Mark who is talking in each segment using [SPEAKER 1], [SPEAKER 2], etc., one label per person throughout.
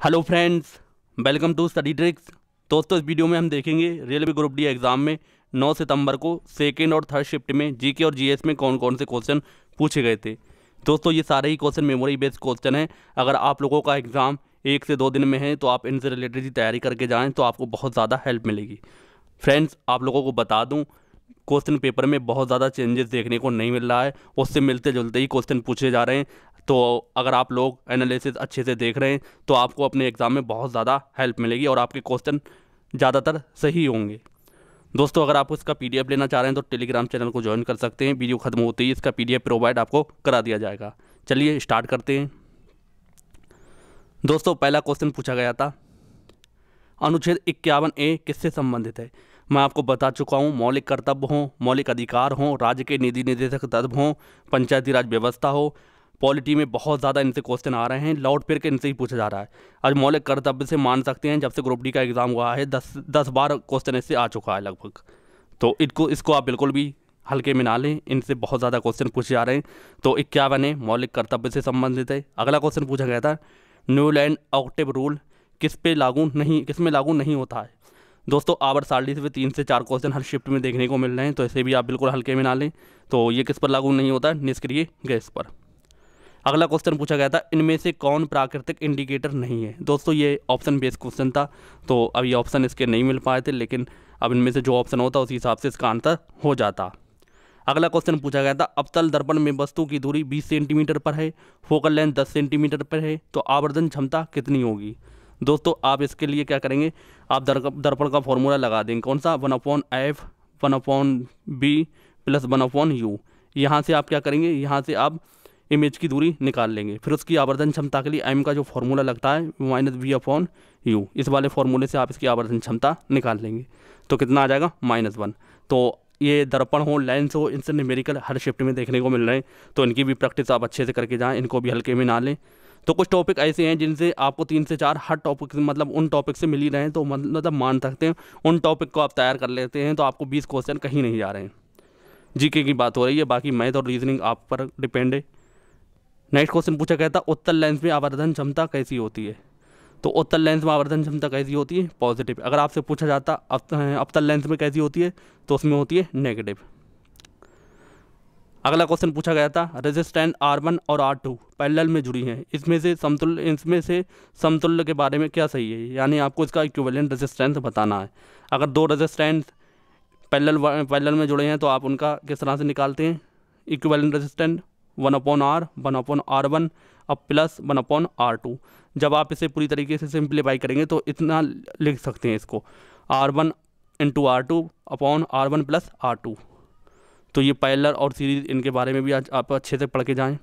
[SPEAKER 1] Hello friends welcome to study tricks दोस्तों, इस video में हम देखेंगे रेलवे ग्रुप डी एग्ज़ाम में 9 सितंबर को सेकेंड और थर्ड शिफ्ट में जीके और जीएस में कौन कौन से क्वेश्चन पूछे गए थे। दोस्तों, ये सारे ही क्वेश्चन मेमोरी बेस्ड क्वेश्चन हैं। अगर आप लोगों का एग्ज़ाम एक से दो दिन में है तो आप इनसे रिलेटेड ही तैयारी करके जाएँ तो आपको बहुत ज़्यादा हेल्प मिलेगी। फ्रेंड्स आप लोगों को बता दूँ क्वेश्चन पेपर में बहुत ज़्यादा चेंजेस देखने को नहीं मिल रहा है। उससे मिलते जुलते ही क्वेश्चन पूछे जा रहे हैं। तो अगर आप लोग एनालिसिस अच्छे से देख रहे हैं तो आपको अपने एग्ज़ाम में बहुत ज़्यादा हेल्प मिलेगी और आपके क्वेश्चन ज़्यादातर सही होंगे। दोस्तों, अगर आप इसका पीडीएफ लेना चाह रहे हैं तो टेलीग्राम चैनल को ज्वाइन कर सकते हैं। वीडियो खत्म होते ही इसका पीडीएफ प्रोवाइड आपको करा दिया जाएगा। चलिए स्टार्ट करते हैं। दोस्तों, पहला क्वेश्चन पूछा गया था। अनुच्छेद इक्यावन ए किससे संबंधित है? मैं आपको बता चुका हूँ, मौलिक कर्तव्य हों, मौलिक अधिकार हों, राज्य के निधि निर्देशक तत्व हों, पंचायती राज व्यवस्था हो पॉलिटी में बहुत ज़्यादा इनसे क्वेश्चन आ रहे हैं लाउड फिर के इनसे ही पूछा जा रहा है। आज मौलिक कर्तव्य से मान सकते हैं, जब से ग्रुप डी का एग्ज़ाम हुआ है, दस दस बार क्वेश्चन इससे आ चुका है लगभग। तो इनको, इसको आप बिल्कुल भी हल्के में ना लें, इनसे बहुत ज़्यादा क्वेश्चन पूछे जा रहे हैं। तो इक्यावन है, मौलिक कर्तव्य से संबंधित है। अगला क्वेश्चन पूछा गया था, न्यूलैंड ऑक्टिव रूल किस पे लागू नहीं, किसमें लागू नहीं होता है? दोस्तों, आवर सारणी से तीन से चार क्वेश्चन हर शिफ्ट में देखने को मिल रहे हैं तो ऐसे भी आप बिल्कुल हल्के में ना लें। तो ये किस पर लागू नहीं होता निष्क्रिय गैस पर। अगला क्वेश्चन पूछा गया था, इनमें से कौन प्राकृतिक इंडिकेटर नहीं है? दोस्तों, ये ऑप्शन बेस्ड क्वेश्चन था तो अब ये ऑप्शन इसके नहीं मिल पाए थे, लेकिन अब इनमें से जो ऑप्शन होता, उसी हिसाब से इसका आंसर हो जाता। अगला क्वेश्चन पूछा गया था, अवतल दर्पण में वस्तु की दूरी 20 सेंटीमीटर पर है, फोकल लेंथ 10 सेंटीमीटर पर है तो आवर्धन क्षमता कितनी होगी? दोस्तों, आप इसके लिए क्या करेंगे? आप दर्पण का फॉर्मूला लगा देंगे। कौन सा? One upon F, one upon B, plus one upon U. यहाँ से आप क्या करेंगे? यहाँ से आप इमेज की दूरी निकाल लेंगे। फिर उसकी आवर्धन क्षमता के लिए एम का जो फॉर्मूला लगता है माइनस वी अपॉन यू इस वाले फॉर्मूले से आप इसकी आवर्धन क्षमता निकाल लेंगे। तो कितना आ जाएगा? माइनस वन तो ये दर्पण हो लेंस हो, इनसे न्यूमेरिकल हर शिफ्ट में देखने को मिल रहे हैं। तो इनकी भी प्रैक्टिस आप अच्छे से करके जाएँ, इनको भी हल्के में ना लें। तो कुछ टॉपिक ऐसे हैं जिनसे आपको तीन से चार, हर टॉपिक मतलब उन टॉपिक से मिल ही रहे हैं तो मतलब मान सकते हैं, उन टॉपिक को आप तैयार कर लेते हैं तो आपको बीस क्वेश्चन कहीं नहीं जा रहे हैं। जीके की बात हो रही है, बाकी मैथ और रीजनिंग आप पर डिपेंड है। नेक्स्ट क्वेश्चन पूछा गया था उत्तर लेंस में आवर्धन क्षमता कैसी होती है? तो उत्तर लेंस में आवर्धन क्षमता कैसी होती है? पॉजिटिव अगर आपसे पूछा जाता अवतल लेंस में कैसी होती है तो उसमें होती है नेगेटिव अगला क्वेश्चन पूछा गया था रेजिस्टेंट आर वन और आर टू पैरेलल में जुड़ी हैं। इसमें से समतुल्य, इसमें से समतुल्य के बारे में क्या सही है? यानी आपको इसका इक्विवेलेंट रेजिस्टेंस बताना है। अगर दो रेजिस्टेंस पैरेलल पैरेलल में जुड़े हैं तो आप उनका किस तरह से निकालते हैं? Equivalent resistant one upon R, one upon R one, अब plus one upon R two. जब आप इसे पूरी तरीके से सिंप्लीफाई करेंगे तो इतना लिख सकते हैं इसको। R one into R two upon R one plus R two. तो ये पैलर और सीरीज़ इनके बारे में भी आज आप अच्छे से पढ़ के जाएँ।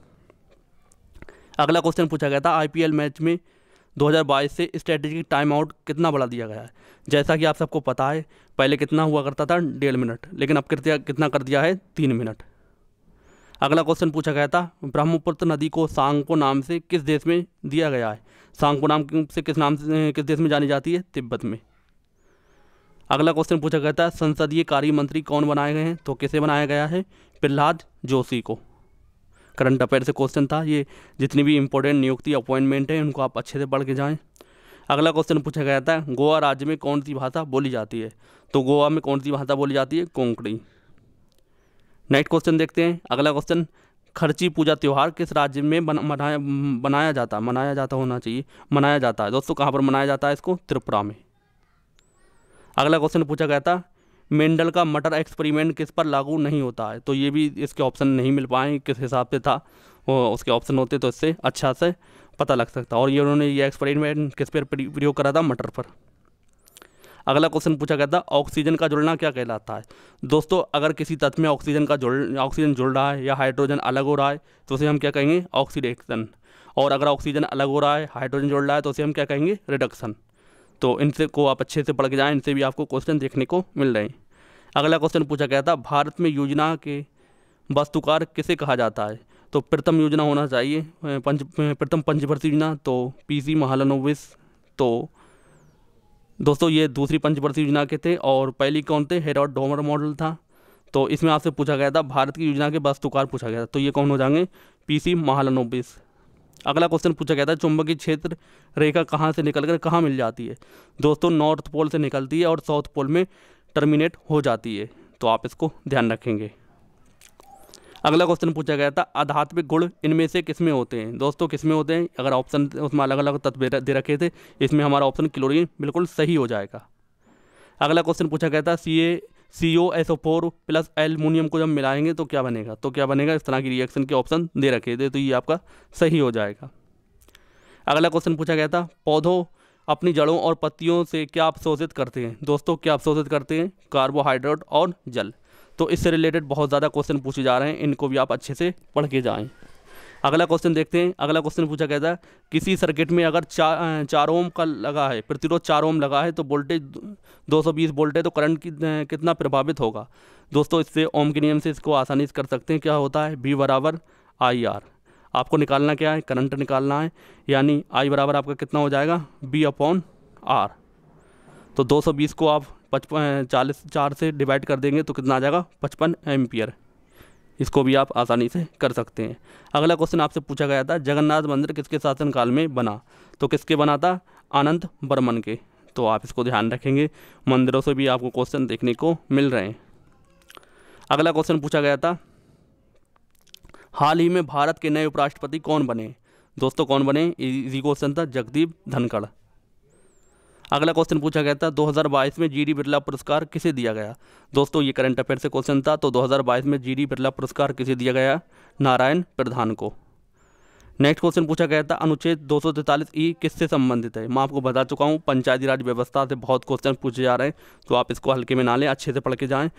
[SPEAKER 1] अगला क्वेश्चन पूछा गया था, आईपीएल मैच में 2022 से स्ट्रेटेजिक टाइम आउट कितना बढ़ा दिया गया है? जैसा कि आप सबको पता है, पहले कितना हुआ करता था? डेढ़ मिनट। लेकिन अब कितना कितना कर दिया है? तीन मिनट। अगला क्वेश्चन पूछा गया था, ब्रह्मपुत्र नदी को सांगपो नाम से किस देश में दिया गया है? सांगपो नाम से किस नाम से किस देश में जानी जाती है? तिब्बत में। अगला क्वेश्चन पूछा गया था, संसदीय कार्य मंत्री कौन बनाए गए हैं? तो किसे बनाया गया है? प्रहलाद जोशी को। करंट अफेयर से क्वेश्चन था ये, जितनी भी इंपॉर्टेंट नियुक्ति अपॉइंटमेंट है, उनको आप अच्छे से पढ़ के जाएँ। अगला क्वेश्चन पूछा गया था, गोवा राज्य में कौन सी भाषा बोली जाती है? तो गोवा में कौन सी भाषा बोली जाती है? कोंकणी। नेक्स्ट क्वेश्चन देखते हैं। अगला क्वेश्चन खर्ची पूजा त्यौहार किस राज्य में बन, मनाया बनाया जाता मनाया जाता होना चाहिए मनाया जाता है। दोस्तों कहाँ पर मनाया जाता है इसको? त्रिपुरा में। अगला क्वेश्चन पूछा गया था मेंडल का मटर एक्सपेरिमेंट किस पर लागू नहीं होता है? तो ये भी इसके ऑप्शन नहीं मिल पाए किस हिसाब से था वो उसके ऑप्शन होते तो इससे अच्छा से पता लग सकता। और ये उन्होंने ये एक्सपेरिमेंट किस पर प्रयोग करा था? मटर पर। अगला क्वेश्चन पूछा गया था, ऑक्सीजन का जुड़ना क्या कहलाता है? दोस्तों, अगर किसी तत्व में ऑक्सीजन का जुड़, ऑक्सीजन जुड़ रहा है या हाइड्रोजन अलग हो रहा है तो उसे हम क्या कहेंगे? ऑक्सीडेशन और अगर ऑक्सीजन अलग हो रहा है, हाइड्रोजन जुड़ रहा है तो उसे हम क्या कहेंगे? रिडक्शन। तो इनसे को आप अच्छे से पढ़ के जाएँ, इनसे भी आपको क्वेश्चन देखने को मिल रहे हैं। अगला क्वेश्चन पूछा गया था, भारत में योजना के वस्तुकार किसे कहा जाता है? तो प्रथम योजना होना चाहिए पंच प्रथम पंचवर्षीय योजना तो पी सी महालनोविस तो दोस्तों, ये दूसरी पंचवर्षीय योजना के थे और पहली कौन थे? हेरॉड डोमर मॉडल था। तो इसमें आपसे पूछा गया था, भारत की योजना के वास्तुकार पूछा गया था। तो ये कौन हो जाएँगे? पी सी महालनोबिस अगला क्वेश्चन पूछा गया था, चुंबकीय क्षेत्र रेखा कहाँ से निकल कर कहाँ मिल जाती है? दोस्तों नॉर्थ पोल से निकलती है और साउथ पोल में टर्मिनेट हो जाती है। तो आप इसको ध्यान रखेंगे। अगला क्वेश्चन पूछा गया था, आध्यात्मिक गुण इनमें से किसमें होते हैं? दोस्तों किसमें होते हैं? अगर ऑप्शन उसमें अलग अलग तत्व दे रखे थे, इसमें हमारा ऑप्शन क्लोरीन बिल्कुल सही हो जाएगा। अगला क्वेश्चन पूछा गया था C A C O S O four plus aluminium को जब मिलाएँगे तो क्या बनेगा? तो क्या बनेगा? इस तरह की रिएक्शन के ऑप्शन दे रखे थे तो ये आपका सही हो जाएगा। अगला क्वेश्चन पूछा गया था, पौधों अपनी जड़ों और पत्तियों से क्या अवशोषित करते हैं? दोस्तों, क्या अवशोषित करते हैं? कार्बोहाइड्रेट और जल। तो इससे रिलेटेड बहुत ज़्यादा क्वेश्चन पूछे जा रहे हैं। इनको भी आप अच्छे से पढ़ के जाएँ। अगला क्वेश्चन देखते हैं। अगला क्वेश्चन पूछा गया था, किसी सर्किट में अगर चार चार ओम का लगा है, प्रतिरोध चार ओम लगा है तो वोल्टेज 220 वोल्ट है तो करंट की कितना प्रभावित होगा? दोस्तों, इससे ओम के नियम से इसको आसानी से कर सकते हैं। क्या होता है? बी बराबर आई आर आपको निकालना क्या है? करंट निकालना है, यानी आई बराबर आपका कितना हो जाएगा? बी अपॉन आर तो 220 को आप पचपन चालीस, चार से डिवाइड कर देंगे तो कितना आ जाएगा? पचपन एम्पियर। इसको भी आप आसानी से कर सकते हैं। अगला क्वेश्चन आपसे पूछा गया था, जगन्नाथ मंदिर किसके शासनकाल में बना? तो किसके बना था? आनंद बर्मन के। तो आप इसको ध्यान रखेंगे, मंदिरों से भी आपको क्वेश्चन देखने को मिल रहे हैं। अगला क्वेश्चन पूछा गया था, हाल ही में भारत के नए उपराष्ट्रपति कौन बने? दोस्तों, कौन बने? इजी क्वेश्चन था, जगदीप धनखड़। अगला क्वेश्चन पूछा गया था 2022 में जी डी बिरला पुरस्कार किसे दिया गया? दोस्तों, ये करंट अफेयर से क्वेश्चन था तो 2022 में जी डी बिरला पुरस्कार किसे दिया गया? नारायण प्रधान को। नेक्स्ट क्वेश्चन पूछा गया था, अनुच्छेद दो सौ तैंतालीस ई किससे संबंधित है? मैं आपको बता चुका हूँ, पंचायती राज व्यवस्था से बहुत क्वेश्चन पूछे जा रहे हैं तो आप इसको हल्के में ना लें, अच्छे से पढ़ के जाएँ।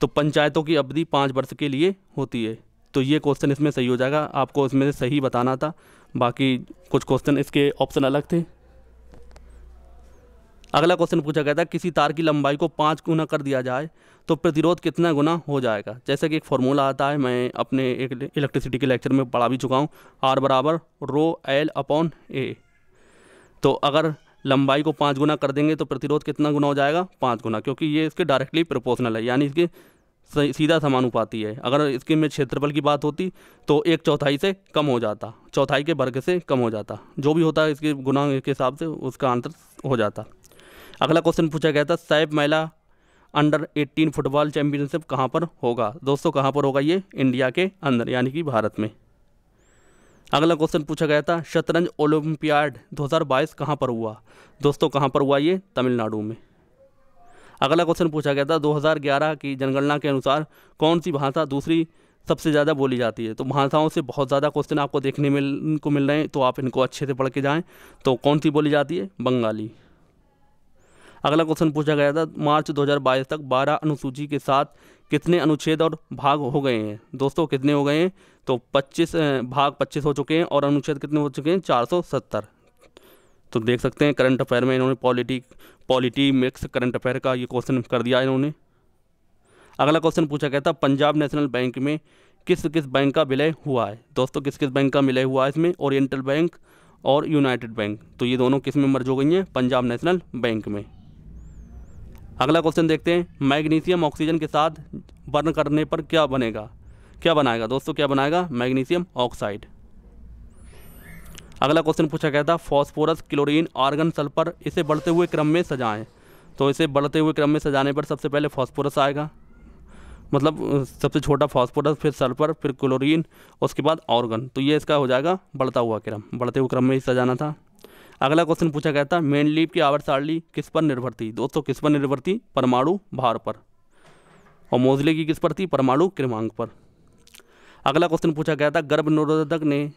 [SPEAKER 1] तो पंचायतों की अवधि पाँच वर्ष के लिए होती है। तो ये क्वेश्चन इसमें सही हो जाएगा, आपको इसमें से सही बताना था, बाकी कुछ क्वेश्चन इसके ऑप्शन अलग थे। अगला क्वेश्चन पूछा गया था, किसी तार की लंबाई को पाँच गुना कर दिया जाए तो प्रतिरोध कितना गुना हो जाएगा? जैसे कि एक फॉर्मूला आता है, मैं अपने एक इलेक्ट्रिसिटी के लेक्चर में पढ़ा भी चुका हूँ आर बराबर रो एल अपॉन ए तो अगर लंबाई को पाँच गुना कर देंगे तो प्रतिरोध कितना गुना हो जाएगा? पाँच गुना, क्योंकि ये इसके डायरेक्टली प्रोपोर्शनल है, यानी इसके सीधा समानुपाती है। अगर इसके में क्षेत्रफल की बात होती तो एक चौथाई से कम हो जाता, चौथाई के वर्ग से कम हो जाता, जो भी होता है, इसके गुना के हिसाब से उसका आंसर हो जाता। अगला क्वेश्चन पूछा गया था सैफ महिला अंडर 18 फुटबॉल चैंपियनशिप कहाँ पर होगा? दोस्तों, कहाँ पर होगा ये? इंडिया के अंदर, यानी कि भारत में। अगला क्वेश्चन पूछा गया था, शतरंज ओलंपियाड 2022 कहाँ पर हुआ? दोस्तों, कहाँ पर हुआ ये? तमिलनाडु में। अगला क्वेश्चन पूछा गया था 2011 की जनगणना के अनुसार कौन सी भाषा दूसरी सबसे ज़्यादा बोली जाती है? तो भाषाओं से बहुत ज़्यादा क्वेश्चन आपको देखने मिल, को मिल रहे हैं तो आप इनको अच्छे से पढ़ के जाएँ। तो कौन सी बोली जाती है? बंगाली। अगला क्वेश्चन पूछा गया था, मार्च 2022 तक 12 अनुसूची के साथ कितने अनुच्छेद और भाग हो गए हैं? दोस्तों, कितने हो गए हैं? तो 25 भाग 25 हो चुके हैं और अनुच्छेद कितने हो चुके हैं? 470 तो देख सकते हैं, करंट अफेयर में इन्होंने polity polity mix current affair का ये क्वेश्चन कर दिया इन्होंने। अगला क्वेश्चन पूछा गया था, पंजाब नेशनल बैंक में किस किस बैंक का विलय हुआ है? दोस्तों, किस किस बैंक का विलय हुआ है इसमें? ओरिएंटल बैंक और यूनाइटेड बैंक। तो ये दोनों किसमें मर्ज हो गई हैं? पंजाब नेशनल बैंक में। अगला क्वेश्चन देखते हैं। मैग्नीशियम ऑक्सीजन के साथ बर्न करने पर क्या बनेगा? क्या बनाएगा? दोस्तों, क्या बनाएगा? Magnesium oxide. अगला क्वेश्चन पूछा गया था फॉस्फोरस क्लोरीन आर्गन सल्फ़र इसे बढ़ते हुए क्रम में सजाएँ। तो इसे बढ़ते हुए क्रम में सजाने पर सबसे पहले फॉस्फोरस आएगा। मतलब सबसे छोटा फॉस्फोरस फिर सल्फ़र फिर क्लोरीन उसके बाद ऑर्गन तो ये इसका हो जाएगा, बढ़ता हुआ क्रम। बढ़ते हुए क्रम में ही सजाना था। अगला क्वेश्चन पूछा गया था मेन लीप की आवर्त सारणी किस पर निर्भर थी? दोस्तों, किस पर निर्भर थी? परमाणु भार पर। और मोजले की किस पर थी? परमाणु क्रमांक पर। अगला क्वेश्चन पूछा गया था, गर्भ निरोधक ने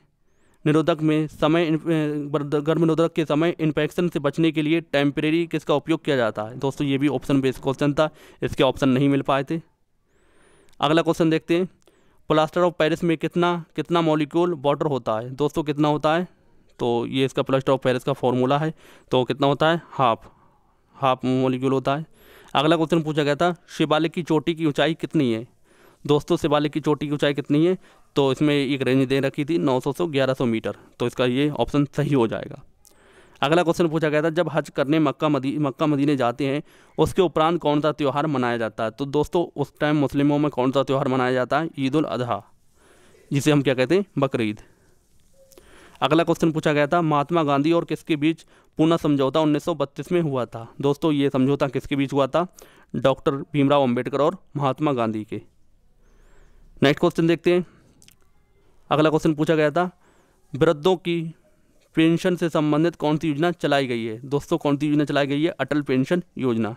[SPEAKER 1] निरोधक में समय गर्भ निरोधक के समय इन्फेक्शन से बचने के लिए टेम्परेरी किसका उपयोग किया जाता है? दोस्तों, ये भी ऑप्शन बेस्ड क्वेश्चन था, इसके ऑप्शन नहीं मिल पाए थे। अगला क्वेश्चन देखते हैं प्लास्टर ऑफ़ पेरिस में कितना कितना मॉलिक्यूल वाटर होता है? दोस्तों, कितना होता है? तो ये इसका प्लस ऑफ़ पेरिस का फॉर्मूला है। तो कितना होता है? हाफ़ हाफ़ मोलिक्यूल होता है। अगला क्वेश्चन पूछा गया था शिवालिक की चोटी की ऊंचाई कितनी है? दोस्तों शिवालिक की चोटी की ऊंचाई कितनी है? तो इसमें एक रेंज दे रखी थी 900 से 1100 मीटर। तो इसका ये ऑप्शन सही हो जाएगा। अगला क्वेश्चन पूछा गया था, जब हज करने मक्का मदी, मक्का मदीने जाते हैं, उसके उपरांत कौन सा त्यौहार मनाया जाता है? तो दोस्तों, उस टाइम मुस्लिमों में कौन सा त्यौहार मनाया जाता है? ईद उल अजहा जिसे हम क्या कहते हैं? बकरीद। अगला क्वेश्चन पूछा गया था, महात्मा गांधी और किसके बीच पूना समझौता 1932 में हुआ था? दोस्तों, ये समझौता किसके बीच हुआ था? डॉक्टर भीमराव अंबेडकर और महात्मा गांधी के। नेक्स्ट क्वेश्चन देखते हैं। अगला क्वेश्चन पूछा गया था, वृद्धों की पेंशन से संबंधित कौन सी योजना चलाई गई है? दोस्तों, कौन सी योजना चलाई गई है? अटल पेंशन योजना।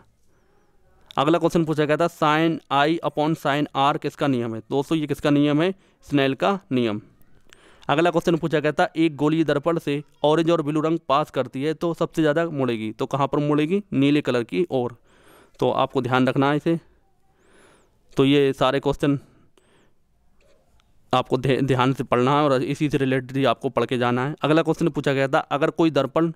[SPEAKER 1] अगला क्वेश्चन पूछा गया था, sine I upon sine R किसका नियम है? दोस्तों, ये किसका नियम है? स्नेल का नियम। अगला क्वेश्चन पूछा गया था, एक गोली दर्पण से ऑरेंज और ब्लू रंग पास करती है तो सबसे ज़्यादा मुड़ेगी तो कहाँ पर मुड़ेगी? नीले कलर की ओर। तो आपको ध्यान रखना है इसे। तो ये सारे क्वेश्चन आपको ध्यान से पढ़ना है और इसी से रिलेटेड ही आपको पढ़ के जाना है। अगला क्वेश्चन पूछा गया था, अगर कोई दर्पण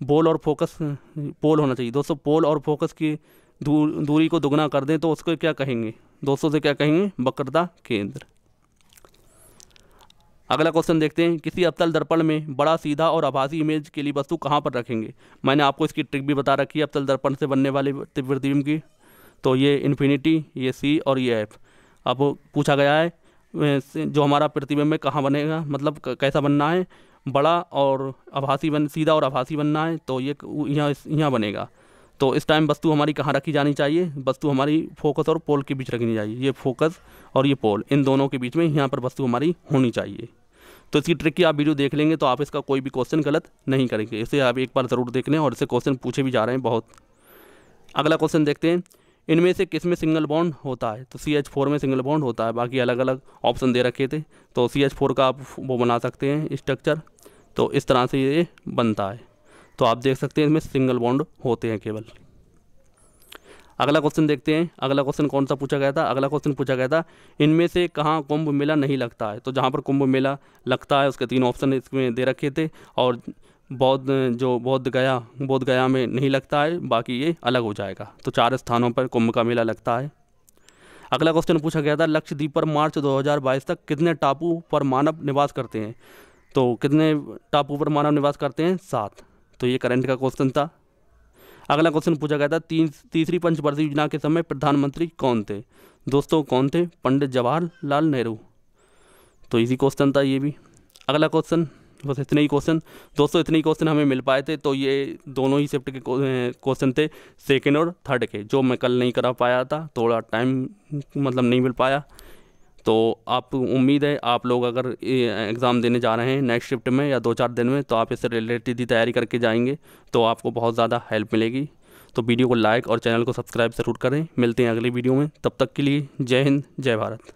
[SPEAKER 1] बोल और फोकस पोल होना चाहिए, दोस्तों पोल और फोकस की दूर दूरी को दुगना कर दें तो उसको क्या कहेंगे? दोस्तों से क्या कहेंगे? वक्रता केंद्र। अगला क्वेश्चन देखते हैं, किसी अवतल दर्पण में बड़ा, सीधा और आभासी इमेज के लिए वस्तु कहाँ पर रखेंगे? मैंने आपको इसकी ट्रिक भी बता रखी है, अवतल दर्पण से बनने वाली प्रतिबिंब की। तो ये इन्फिनिटी ये सी और ये एफ़ अब पूछा गया है जो हमारा प्रतिबिंब में कहाँ बनेगा? मतलब कैसा बनना है? बड़ा और आभासी बन, सीधा और आभासी बनना है तो ये यहाँ यहाँ बनेगा। तो इस टाइम वस्तु हमारी कहाँ रखी जानी चाहिए? वस्तु हमारी फोकस और पोल के बीच रखनी चाहिए। ये फोकस और ये पोल इन दोनों के बीच में यहाँ पर वस्तु हमारी होनी चाहिए। तो इसकी ट्रिक की आप वीडियो देख लेंगे तो आप इसका कोई भी क्वेश्चन गलत नहीं करेंगे। इसे आप एक बार ज़रूर देख लें और इसे क्वेश्चन पूछे भी जा रहे हैं बहुत। अगला क्वेश्चन देखते हैं। इनमें से किसमें सिंगल बॉन्ड होता है? तो सी एच फोर में सिंगल बॉन्ड होता है। बाकी अलग अलग ऑप्शन दे रखे थे। तो सी एच फोर का आप वो बना सकते हैं स्ट्रक्चर तो इस तरह से ये बनता है। तो आप देख सकते हैं इसमें सिंगल बॉन्ड होते हैं केवल। अगला क्वेश्चन देखते हैं। अगला क्वेश्चन कौन सा पूछा गया था? अगला क्वेश्चन पूछा गया था, इनमें से कहाँ कुंभ मेला नहीं लगता है? तो जहाँ पर कुंभ मेला लगता है, उसके तीन ऑप्शन इसमें दे रखे थे और बौद्ध जो बौद्ध गया बौद्ध गया में नहीं लगता है, बाकी ये अलग हो जाएगा। तो चार स्थानों पर कुंभ का मेला लगता है। अगला क्वेश्चन पूछा गया था, लक्षद्वीप पर मार्च 2022 तक कितने टापू पर मानव निवास करते हैं? तो कितने टापू पर मानव निवास करते हैं? सात। तो ये करंट का क्वेश्चन था। अगला क्वेश्चन पूछा गया था, तीन, तीसरी पंचवर्षीय योजना के समय प्रधानमंत्री कौन थे? दोस्तों, कौन थे? पंडित जवाहरलाल नेहरू। तो इसी क्वेश्चन था ये भी। अगला क्वेश्चन बस इतने ही क्वेश्चन दोस्तों, इतने ही क्वेश्चन हमें मिल पाए थे तो ये दोनों ही शिफ्ट के क्वेश्चन थे सेकेंड और थर्ड के, जो मैं कल नहीं करा पाया था, थोड़ा टाइम मतलब नहीं मिल पाया। तो आप, उम्मीद है आप लोग अगर एग्ज़ाम देने जा रहे हैं नेक्स्ट शिफ्ट में या दो चार दिन में तो आप इससे रिलेटेड ही तैयारी करके जाएँगे तो आपको बहुत ज़्यादा हेल्प मिलेगी। तो वीडियो को लाइक और चैनल को सब्सक्राइब ज़रूर करें। मिलते हैं अगली वीडियो में। तब तक के लिए जय हिंद, जय भारत।